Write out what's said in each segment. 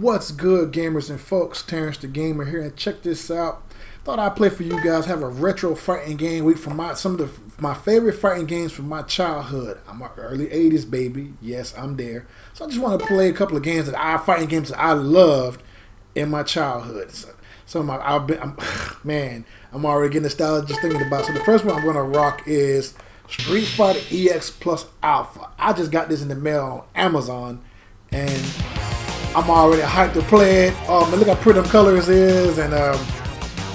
What's good, gamers and folks? Terrence the Gamer here, and check this out. Thought I'd play for you guys. Have a retro fighting game week from my some of the my favorite fighting games from my childhood. I'm an early '80s baby. Yes, I'm there. So I just want to play a couple of games that I fighting games that I loved in my childhood. So, so my I've been I'm, man, I'm already getting nostalgic just thinking about. So the first one I'm gonna rock is Street Fighter EX Plus Alpha. I just got this in the mail on Amazon, and I'm already hyped to play it. Man, look how pretty them colors is, and um,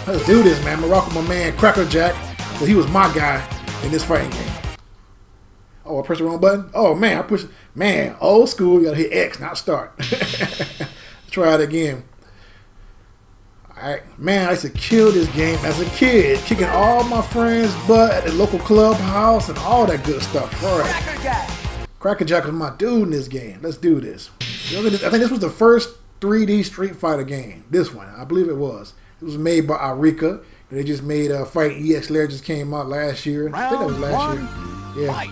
let's do this, man. I'm my man Cracker Jack, so he was my guy in this fighting game. Oh, I pressed the wrong button. Oh man, I pushed. Man, old school. You gotta hit X, not start. Try it again. Alright, man, I used to kill this game as a kid, kicking all my friends' butt at the local clubhouse and all that good stuff. All right. Cracker Jack. Cracker Jack was my dude in this game. Let's do this. I think this was the first 3D Street Fighter game. This one, I believe it was. It was made by Arika. They just made a uh, Fight EX Layer just came out last year. I think that was last year. Yeah. Fight.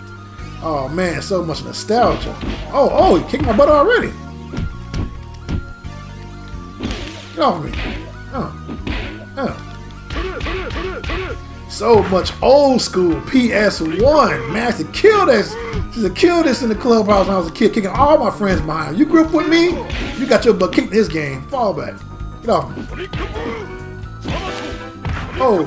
Oh man, so much nostalgia. Oh, oh, he kicked my butt already. Get off me. So much old school PS1. Man, I used to kill this. Used to kill this in the clubhouse when I was a kid, kicking all my friends behind. You grew up with me? You got your butt kicked this game. Fall back. Get off me. Oh.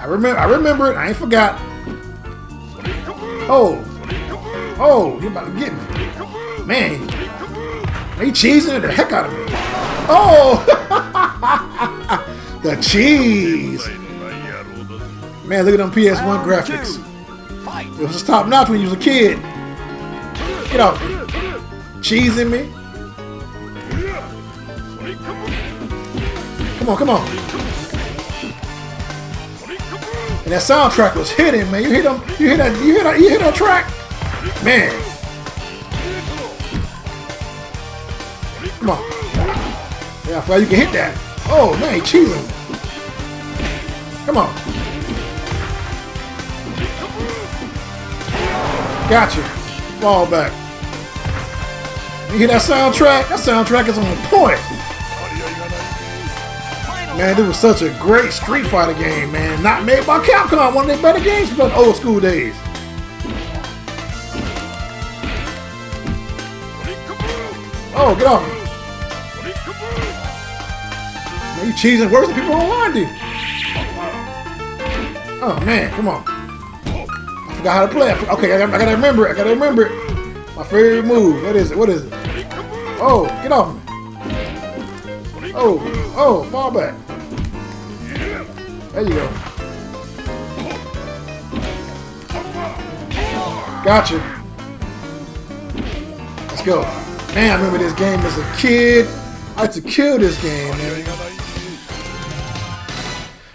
I remember I remember it. I ain't forgot. Oh. Oh, you about to get me. Man. He cheesing the heck out of me. Oh! the cheese! Man, look at them PS1 graphics. It was a top notch when you was a kid. Get off me. Cheese in me. Come on, come on. And that soundtrack was hitting, man. You hear them? You hear that? You hear that? You hear that track? Man. Come on. Yeah, I feel like you can hit that. Oh man, he cheating. Come on. Gotcha. Fall back. You hear that soundtrack? That soundtrack is on point. Man, this was such a great Street Fighter game, man. Not made by Capcom, one of their better games from the old school days. Oh, get off me. Man, you cheesing worse than people online do. Oh, man, come on. I forgot how to play. Okay, I gotta, I gotta remember it. I gotta remember it. My favorite move. What is it? What is it? Oh, get off me. Oh, oh, fall back. There you go. Gotcha. Let's go. Man, I remember this game as a kid. I had to kill this game, man.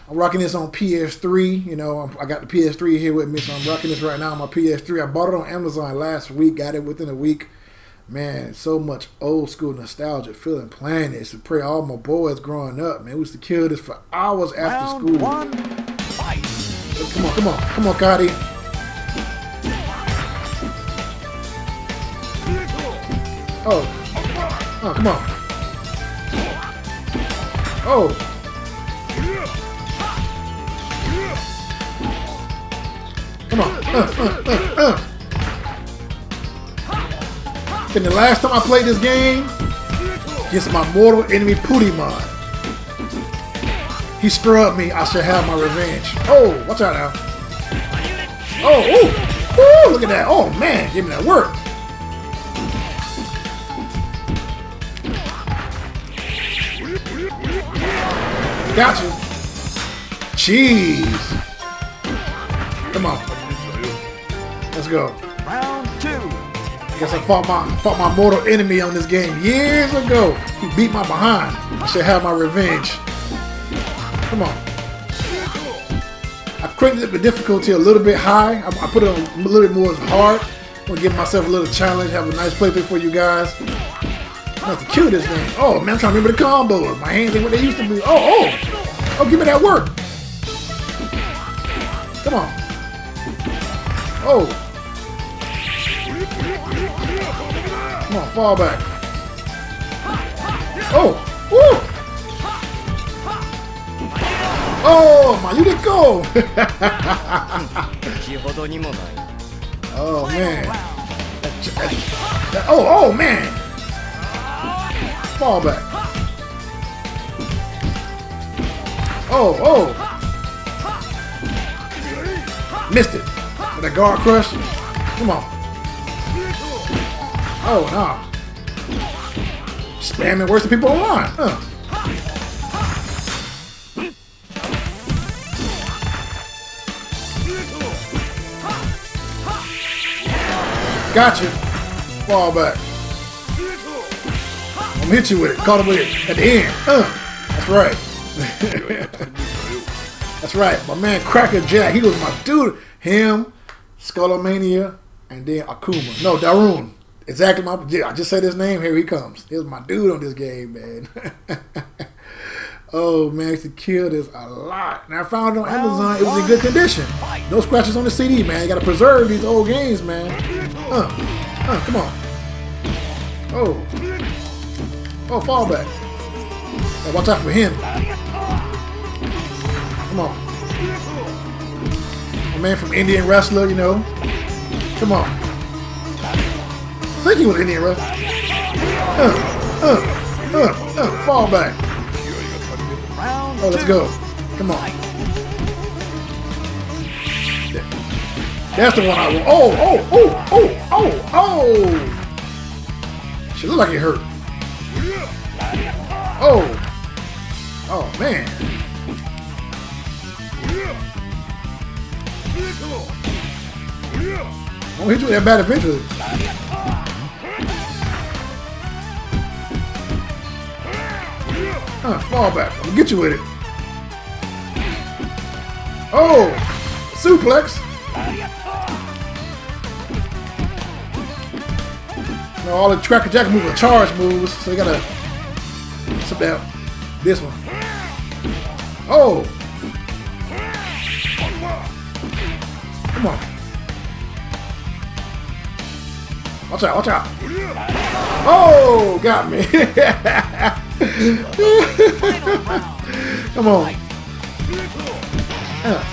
I'm rocking this on PS3. You know, I got the PS3 here with me, so I'm rocking this right now on my PS3. I bought it on Amazon last week. Got it within a week. Man, so much old school nostalgia feeling playing this. To pray all my boys growing up, man. We used to kill this for hours after Round school. One, fight. Come on, come on, come on, Gotti. Oh. Oh, come on. Oh. Come on. Uh, uh, uh, uh. And the last time I played this game, against my mortal enemy Pootiemon. He scrubbed me. I should have my revenge. Oh, watch out now. Oh, ooh, ooh, look at that. Oh, man, give me that work. Got you. Cheese. Come on. Let's go. Round two. Guess I fought my fought my mortal enemy on this game years ago. He beat my behind. I should have my revenge. Come on. I cranked up the difficulty a little bit high. I, I put it a little bit more hard. I'm gonna give myself a little challenge, have a nice playthrough for you guys. I have to kill this thing. Oh man, I'm trying to remember the combos. My hands ain't what they used to be. Oh, oh! Oh, give me that work. Come on. Oh. Fall back. Oh! Woo! Oh, my, you did go! oh, man. Oh, oh, man! Fall back. Oh, oh! Missed it. With a guard crush. Come on. Oh, no. Nah. Spamming worse than people online. Huh. Gotcha. Fall back. I'm gonna hit you with it. Caught him with it at the end. Uh, that's right. that's right. My man Cracker Jack. He was my dude. Him, Skullomania, and then Akuma. No, Darun. Exactly my. I just said his name. Here he comes. He was my dude on this game, man. oh man, I used to kill this a lot. And I found it on Amazon. It was in good condition. No scratches on the CD, man. You gotta preserve these old games, man. Uh, uh, come on. Oh. Oh, fall back. Hey, watch out for him. Come on. A man from Indian wrestler, you know. Come on. He was uh, uh, uh, fall back. Oh, let's go. Come on. That's the one I want. Oh, oh, oh, oh, oh, oh. She look like it hurt. Oh. Oh, man. I'm gonna hit you with that bat eventually. Huh, fall back. I'm gonna get you with it. Oh! Suplex! Know, all the Cracker Jack moves are charge moves, so you gotta sit down. This one. Oh! Come on. Watch out, watch out. Oh, got me. Come on. Uh,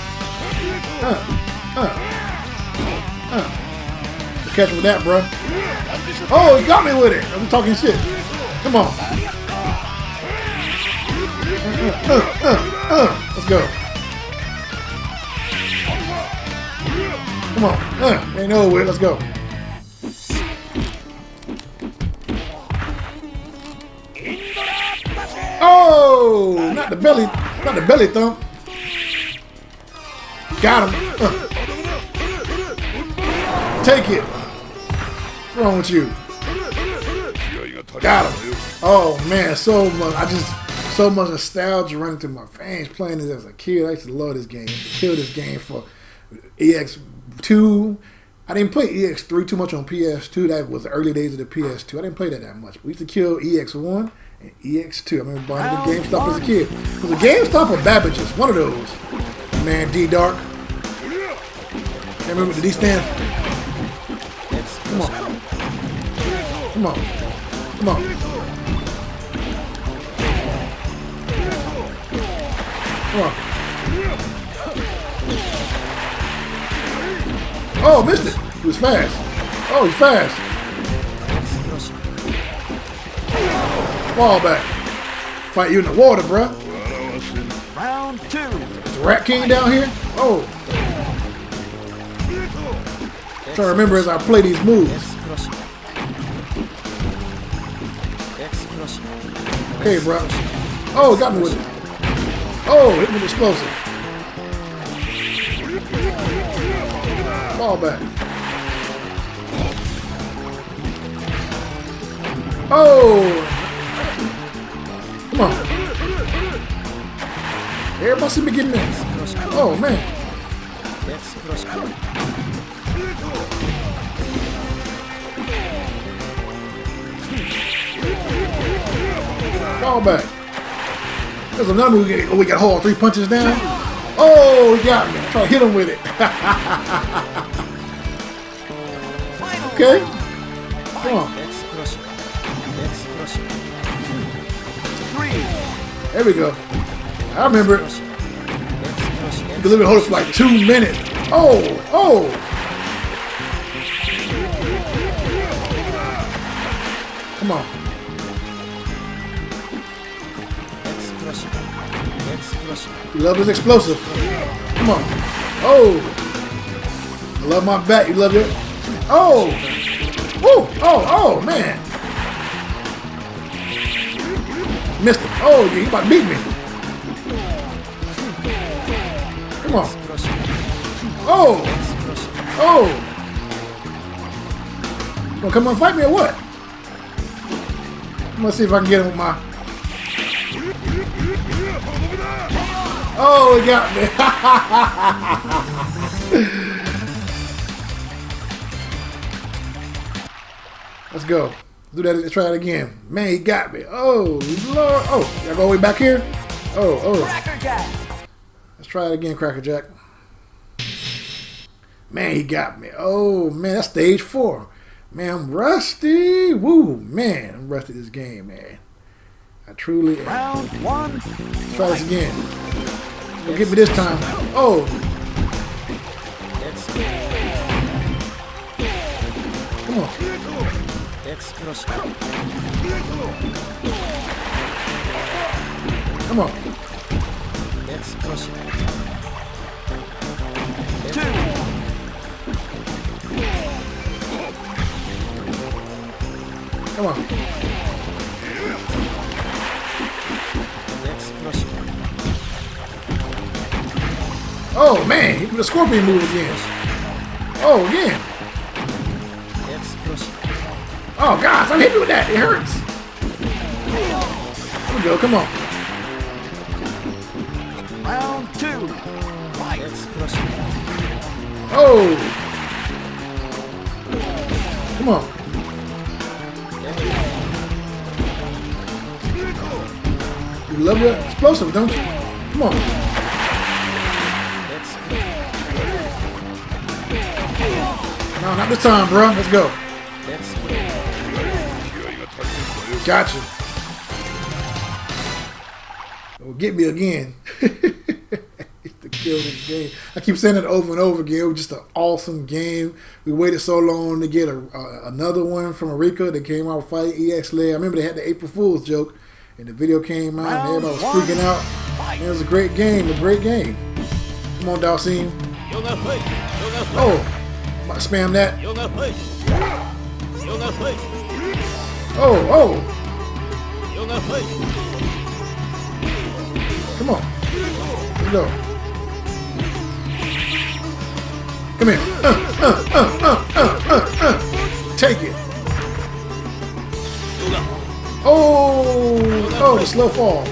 uh, uh, uh. Catch with that, bro. Oh, he got me with it. I'm talking shit. Come on. Uh, uh. Let's go. Come on. Uh, ain't no way. Let's go. Not the belly, not the belly thump. Got him. Uh. Take it. What's wrong with you? Got him. Oh man, so much. I just so much nostalgia running through my veins playing this as a kid. I used to love this game. Kill this game for EX2. I didn't play EX3 too much on PS2. That was the early days of the PS2. I didn't play that that much. We used to kill EX1 and EX2. I remember buying the oh, GameStop as a kid. It was a GameStop or Babbage's, one of those. Man, D Dark. Can't remember the D stand. Come on. Come on. Come on. Come on. Oh, missed it. He was fast. Oh, he's fast. Fall back. Fight you in the water, bruh. Round two. Is the Rat King down here? Oh. trying to remember as I play these moves. Okay, bro. Oh, got me with it. Oh, hit me with explosive. Fall back. Oh! Everybody see me getting there. Oh, man. Fall back. There's another. We got, we got hold three punches down. Oh, he got me. Try to hit him with it. okay. Come on. There we go. I remember it. You can literally hold it for like two minutes. Oh, oh. Come on. You love his explosive. Come on. Oh. I love my back. You love it. Oh. Woo. Oh, oh, man. Missed it. Oh, yeah, you about to beat me. Oh. Oh. Come on. Oh. Oh. You come and fight me or what? I'm gonna see if I can get him with my. Oh, he got me. Let's go. Do that. Let's try it again. Man, he got me. Oh, Lord. Oh, y'all go way back here? Oh, oh. Let's try it again, Cracker Jack. Man, he got me. Oh, man, that's stage four. Man, I'm rusty. Woo, man, I'm rusty this game, man. I truly am. Round one. Let's try this again. Don't get me this time. Oh, come on. Come on. Two. Come on. Oh, man, he put a scorpion move again. Oh, again. Oh, gosh, I'm hitting with that. It hurts. Here we go. Come on. Oh. Come on. You love your explosive, don't you? Come on. No, not this time, bro. Let's go. Gotcha. Get me again. this game. I keep saying it over and over again. It was just an awesome game. We waited so long to get a, a, another one from Arika that came out fight EX Lay. I remember they had the April Fool's joke, and the video came out, and everybody was freaking out. It was a great game. A great game. Come on, Dhalsim. Oh, about to spam that. Oh, oh. Come on. Let's go. Come here. Uh, uh, uh, uh, uh, uh. Take it. Oh, oh, the slow fall.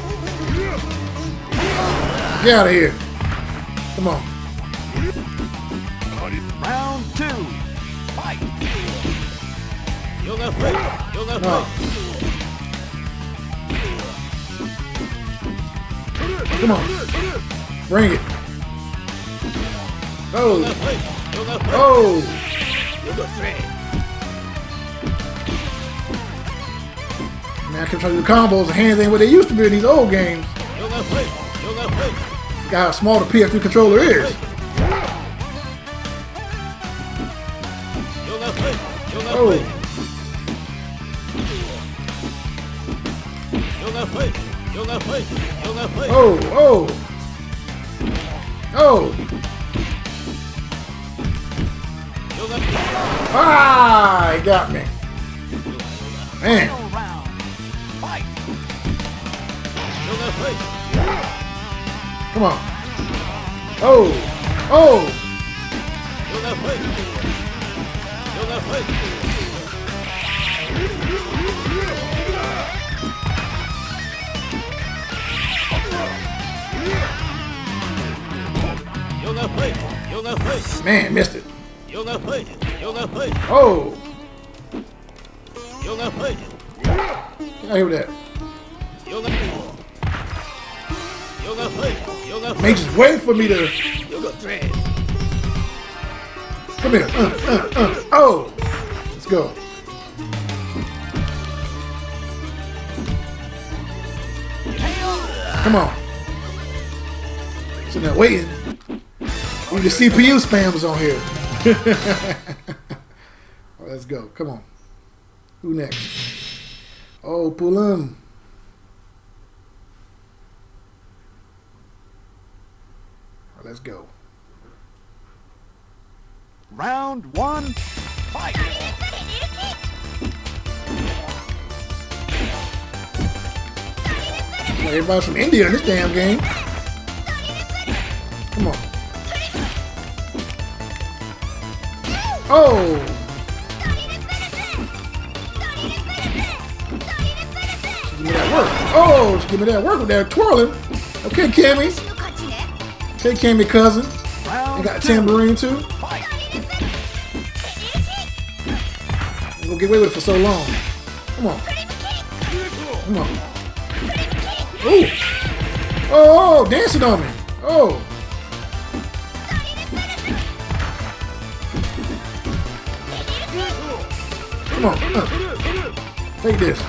Get out of here. Come on. Round two. Fight. No. Come on. Bring it. Oh. Oh. Man, I kept trying to do combos and hands ain't what they used to be in these old games. Forgot how small the PS3 controller is. Come on. Oh. Oh. Man, missed it. Oh. Get out here with that. They just wait for me to. Come here. Uh, uh, uh. Oh, let's go. Come on. So now waiting. When your CPU spams on here. right, let's go. Come on. Who next? Oh, pull him. Let's go. Round one, fight! Everybody's from India in this damn game. Come on. Oh! She give me that work. Oh, she give me that work with that twirling. Okay, Cammy. Okay, Cammy cousin. You got a tambourine too. I'm gonna get away with it for so long. Come on. Come on. Ooh. Oh, oh, dancing on me. Oh. Come on. uh. Take this.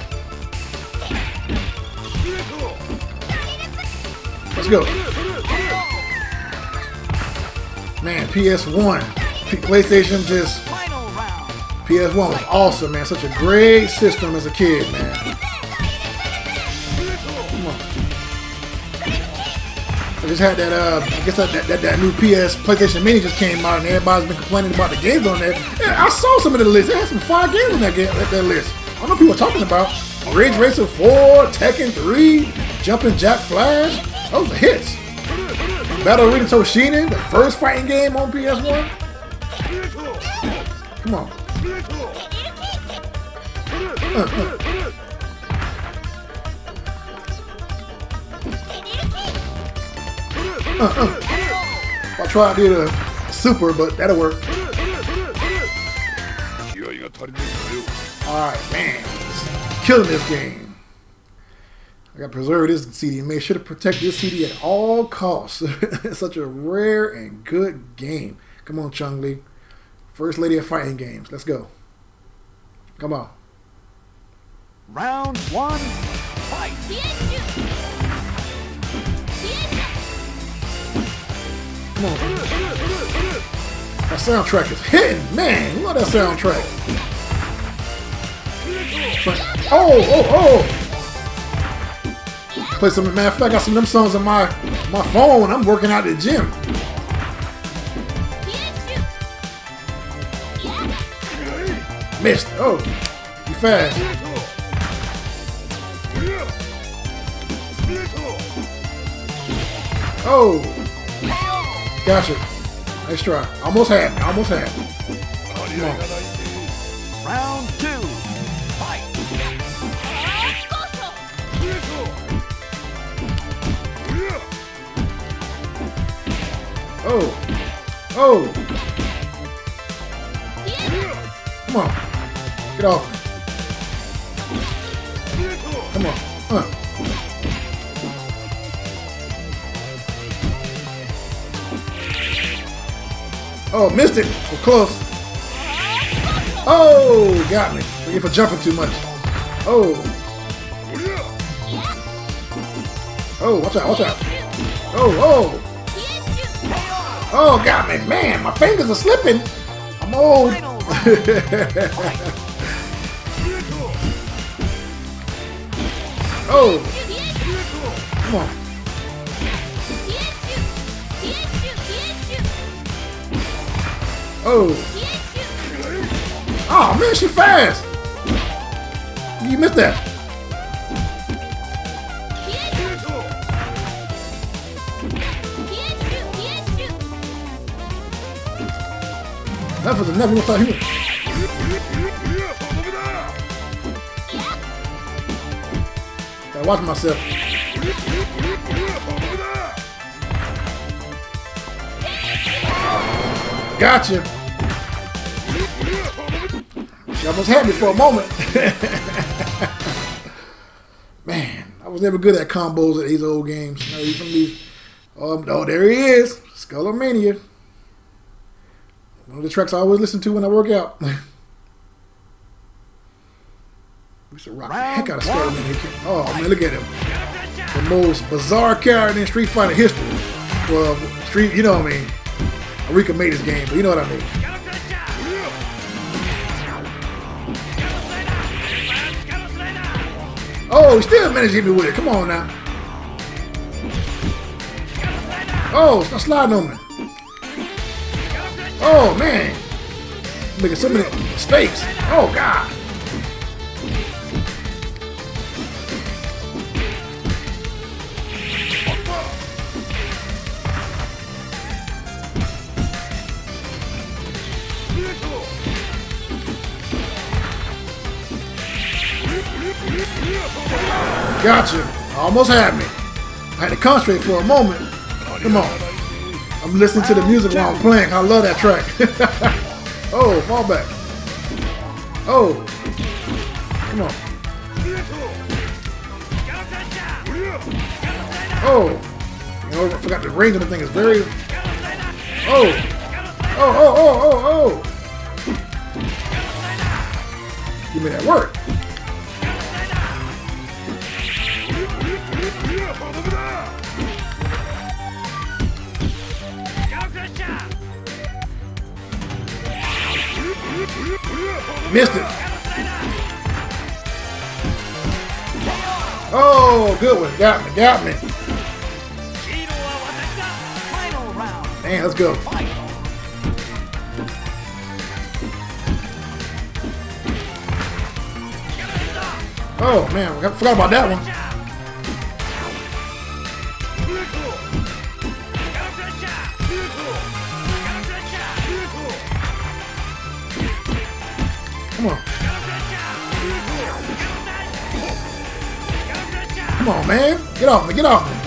Let's go. PS1. P- PlayStation just PS1 was awesome, man. Such a great system as a kid, man. I just had that, uh, I guess that, that, that, new PS PlayStation Mini just came out, and everybody's been complaining about the games on there. Yeah, I saw some of the list. They had some fire games on that, game, that, list. I don't know what people are talking about. Ridge Racer 4, Tekken 3, Jumping Jack Flash. Those are hits. Battle Arena Toshinden, the first fighting game on PS1. Come on. I'll try to do the super, but that'll work. Alright, man. Killing this game. I got to preserve this CD and make sure to protect this CD at all costs. it's such a rare and good game. Come on, Chun-Li. First lady of fighting games. Let's go. Come on. Round one, fight! Come on. That soundtrack is hitting. Man, love that soundtrack. But- oh, oh, oh. Play some, matter of fact, I got some of them songs on my, my phone I'm working out at the gym. Missed. Oh, you fast. Oh, gotcha. Nice try. Almost had. Almost had. Come on. Get off me. Come on. Uh. Oh, missed it. We're close. Oh, got me. Forget for jumping too much. Oh. Oh, watch out, watch out. Oh, oh. Oh, got me. Man, my fingers are slipping. I'm old. oh, come on. Oh. Oh, ah, man, she fast. You missed that. That was thought he was. Watch myself. Gotcha. She almost had me for a moment. Man, I was never good at combos at these old games. You know, some of these. Um, oh, there he is. Skullomania. One of the tracks I always listen to when I work out. we to rock the heck out of Round Skullomania. Oh, man, look at him. the most bizarre character in Street Fighter history. Well, Street, you know what I mean. Rika made this game, but you know what I mean. Oh, he still managed to hit me with it. Come on now. Oh, it's not sliding on me. Oh, man. Making so many mistakes. Oh, God. Gotcha. Almost had me. I had to concentrate for a moment. Come on. I'm listening to the music while I'm playing. I love that track. oh, fall back. Oh. Come on. Oh. You know, I forgot the range of the thing is very. Oh. Oh, oh, oh, oh, oh. Give me that work. Missed it. Oh, good one. Got me, got me. Man, let's go. Oh, man, I forgot about that one. Come on, man. Get off me, get off me.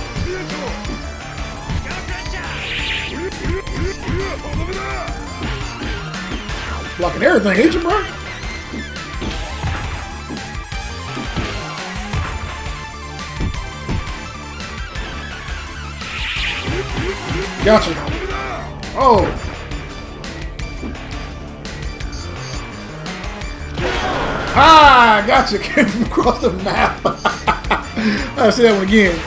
Blocking everything, ain't you, bro? Gotcha. Oh. Ah, gotcha. Came from across the map. I see that one again.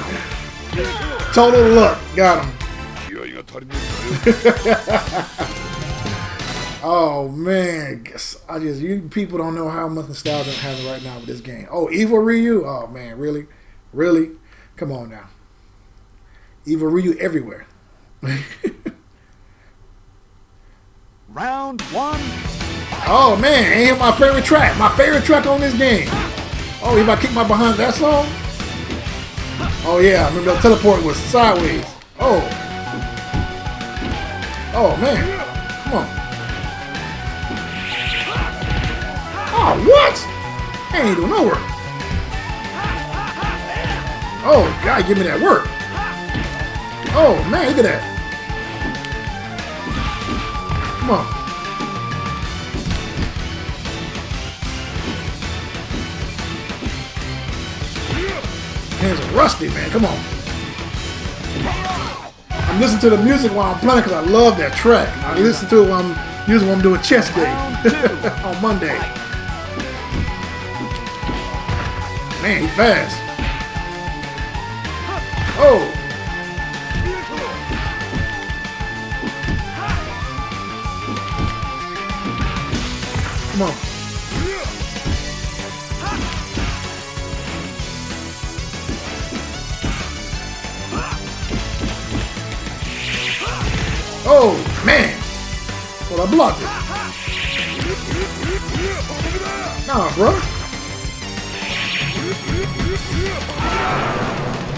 Total luck. Got him. Oh man, I just you people don't know how much nostalgia I'm having right now with this game. Oh, Evil Ryu. Oh man, really, really? Come on now. Evil Ryu everywhere. Round one. Oh man, ain't my favorite track. My favorite track on this game. Oh, you about kick my behind that song? Oh yeah, I remember the teleport was sideways. Oh. Oh man. Come on. Oh, what? I ain't doing no work. Oh, God, give me that work. Oh, man, look at that. Come on. Are rusty, man. Come on. I'm listening to the music while I'm playing because I love that track. I listen to it while I'm usually when I'm doing chess day on Monday. Man, he fast. Oh. Come on. I blocked it. Nah, bro.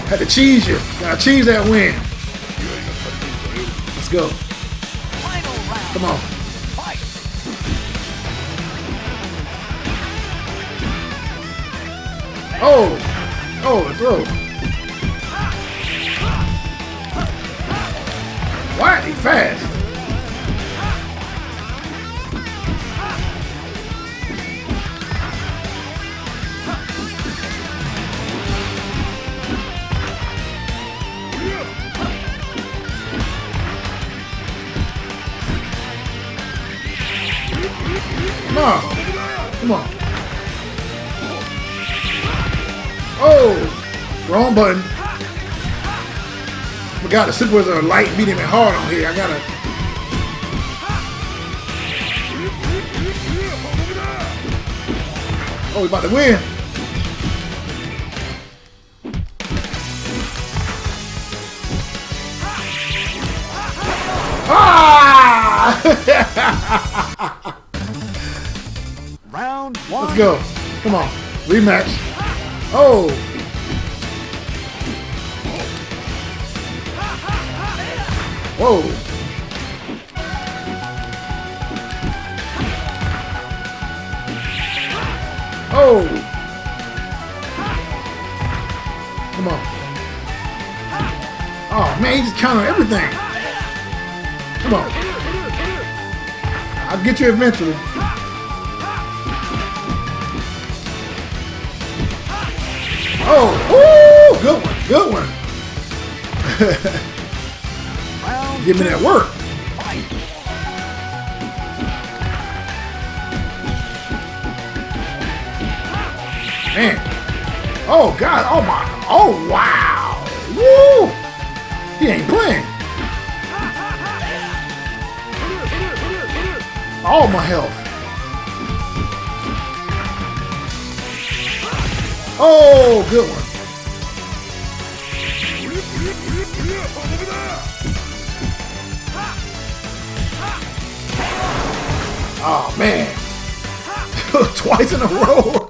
Had to cheese you. Gotta cheese that win. Let's go. Come on. Oh. Oh, the throw. Why? He fast. God, the Super are light, medium, and hard on here. I gotta. Oh, we about to win. Ah! Round one. Let's go. Come on. Rematch. Oh. Whoa. Oh. Come on. Oh man, he just counted everything. Come on. I'll get you eventually. Oh, ooh, good one, good one. Give me that work. Man. Oh, God. Oh, my. Oh, wow. Woo. He ain't playing. All my health. Oh, good one. Oh, man. Twice in a row.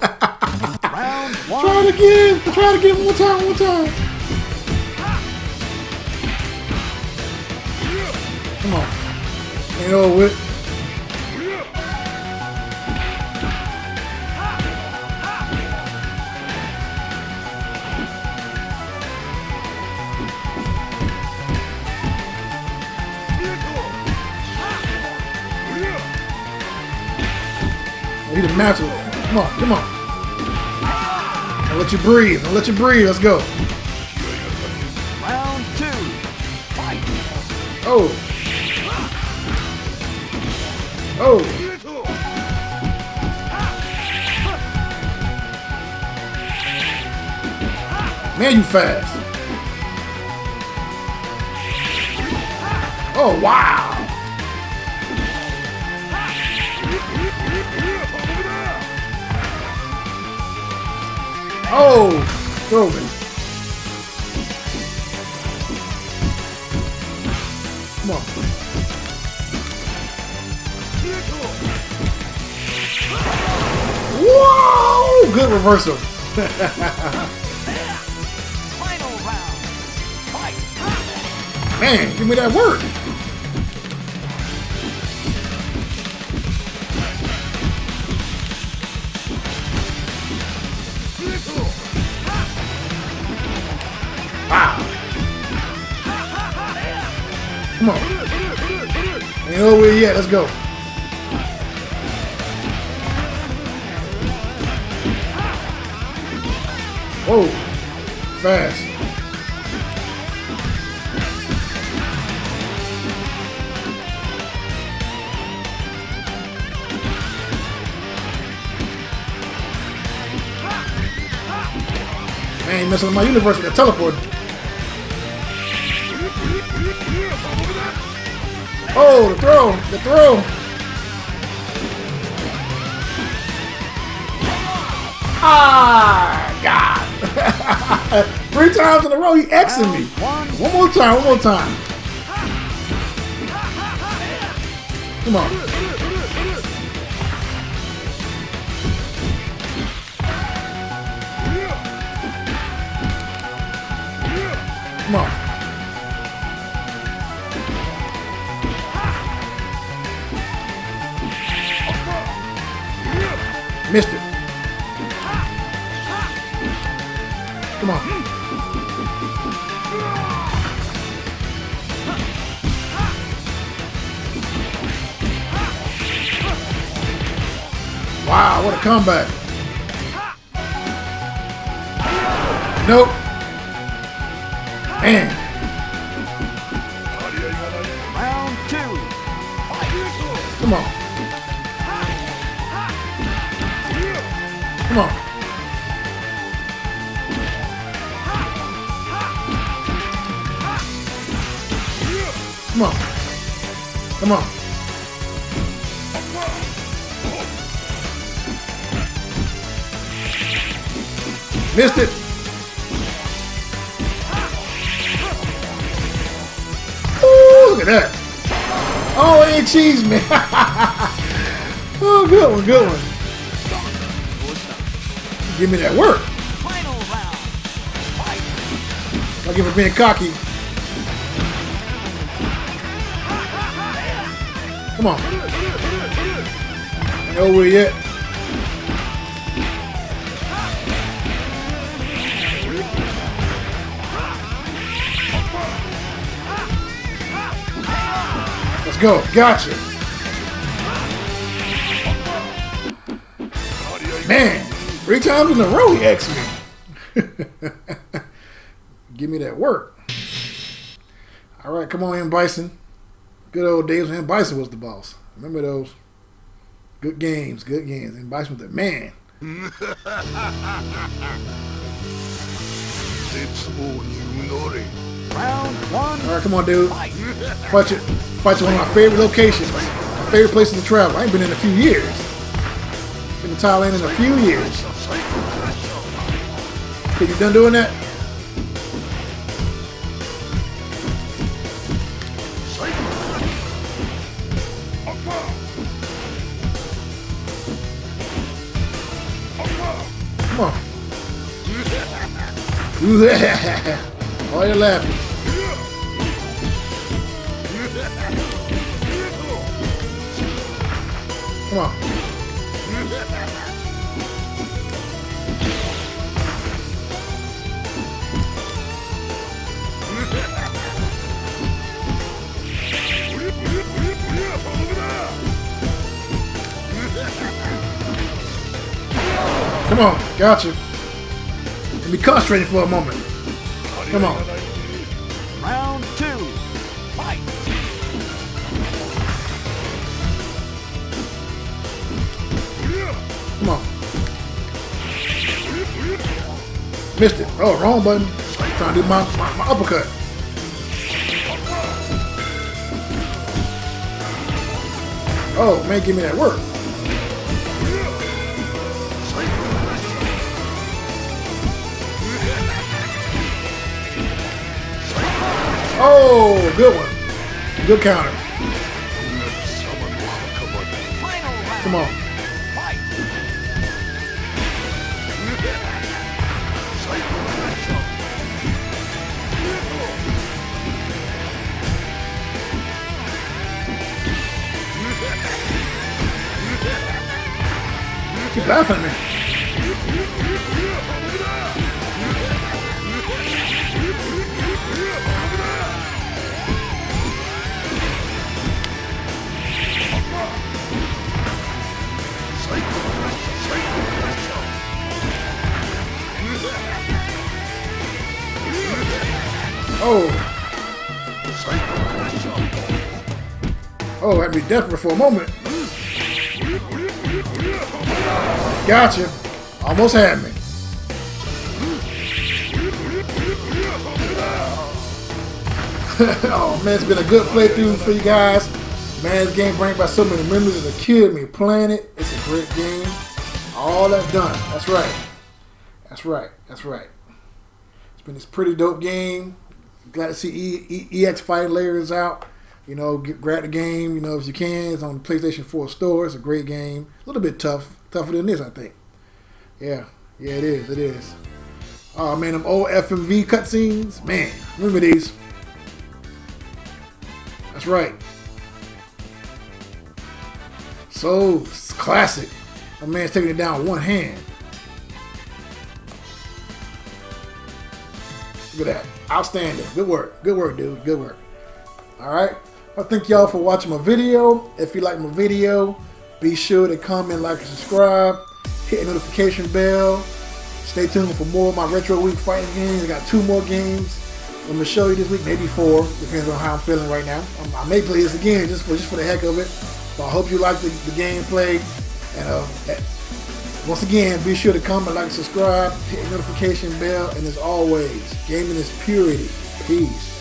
Try it again. Try it again one time. One time. Come on. Ain't over with. Come on. Come on. I'll let you breathe. I'll let you breathe. Let's go. Round two. Fight. Oh. Oh. Man, you fast. Oh, wow. Oh, throw me. Come on. Whoa! Good reversal. Final round. Fight. Man, give me that work. Ain't over yet. Let's go. Whoa. Fast. Man, messing my universe with the teleport. Oh, the throw, the throw. Ah, God. Three times in a row, he Xing me. One. One more time, one more time. Come on. Wow, what a comeback. Nope. Man. Round two. Come on. Come on. Come on. Come on. Missed it. Ooh, look at that. Oh, ain't cheese, man. oh, good one, good one. Give me that work. I'll give it being cocky. Come on. Ain't over yet. Let's go. Gotcha. Man, three times in a row he asked me. Give me that work. All right, come on in, Bison. Good old days when Bison was the boss. Remember those? Good games, good games. And Bison was the man. it's all you. Round one. All right, come on, dude. Fight. You, fight you one of my favorite locations, my favorite places to travel. I ain't been in a few years. Been to Thailand in a few years. Okay, you done doing that? Come on. Why you laughing? Come on. Come on. Got you. Let me concentrate for a moment. Come on. Round two. Fight. Come on. Missed it. Oh, wrong button. I'm Trying to do my, my, my uppercut. Oh, man, give me that work. Oh, good one. Good counter. Come on. Keep laughing at me. Me desperate for a moment. Gotcha. Almost had me. oh man, it's been a good playthrough for you guys. Man, this game brings by so many memories as a kid, me playing it. It's a great game. All that's done. That's right. That's right. That's right. It's been this pretty dope game. Glad to see e- e- EX Fighting Layers out. You know, get, grab the game. You know, if you can, it's on the PlayStation 4 store. It's a great game. A little bit tough, tougher than this, I think. Yeah, yeah, it is. It is. Oh man, them old FMV cutscenes. Man, remember these? That's right. So it's classic. A man's taking it down one hand. Look at that. Outstanding. Good work. Good work, dude. Good work. All right. I thank y'all for watching my video. If you like my video, be sure to comment, like, and subscribe. Hit the notification bell. Stay tuned for more of my Retro Week fighting games. I got two more games I'm gonna show you this week, maybe four, depends on how I'm feeling right now. Um, I may play this again just for just for the heck of it. So I hope you like the, the gameplay. And uh, once again, be sure to comment, like, subscribe, hit the notification bell, and as always, gaming is purity. Peace.